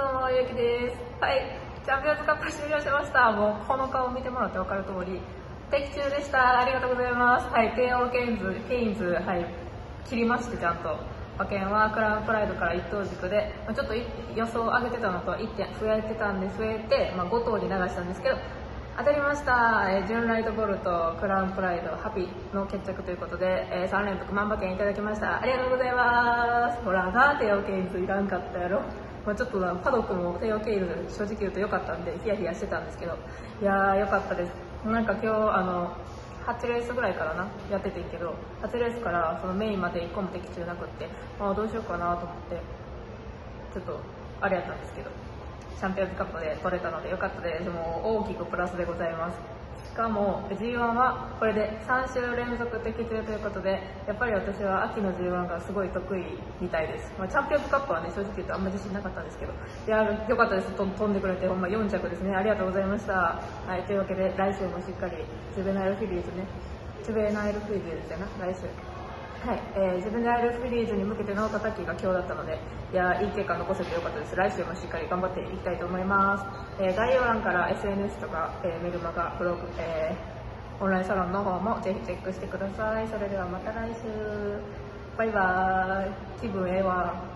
どうも、ゆうきです。はい、チャンピオンズカップ終了しました。もう、この顔見てもらって分かる通り、的中でした。ありがとうございます。はい、テーオーケインズ、ケインズ、はい、切りまして、ちゃんと。馬券はクラウンプライドから1頭軸で、ちょっと予想を上げてたのと1点増えてたんで増えて、まあ、5頭に流したんですけど、当たりました、えー、ジュンライトボルト、クラウンプライド、ハピの決着ということで、えー、3連続万馬券いただきました。ありがとうございます。ほら、なーテーオーケインズいらんかったやろ。まあ、ちょっとパドックもテオケインズ正直言うと良かったんで、ヒヤヒヤしてたんですけど、いやー良かったです。なんか今日、あの、8レースぐらいからな、やっててんけど、8レースからそのメインまで1個も的中なくって、ああ、どうしようかなと思って、ちょっと、あれやったんですけど、チャンピオンズカップで取れたのでよかったです。もう大きくプラスでございます。しかも G1 はこれで3週連続的中ということで、やっぱり私は秋の G1 がすごい得意みたいです。まあ、チャンピオンカップはね、正直言うとあんま自信なかったんですけど、いや、よかったです。と飛んでくれて、ほんま4着ですね。ありがとうございました。はい、というわけで来週もしっかりジュベナイルフィリーズね、ジュベナイルフィリーズやな、来週。はい、えー、自分でアイルフリーズに向けての叩きが今日だったので、いやいい結果残せてよかったです。来週もしっかり頑張っていきたいと思います。えー、概要欄から SNS とか、えー、メルマガ、ブログ、えー、オンラインサロンの方もぜひチェックしてください。それではまた来週。バイバーイ。気分ええわ。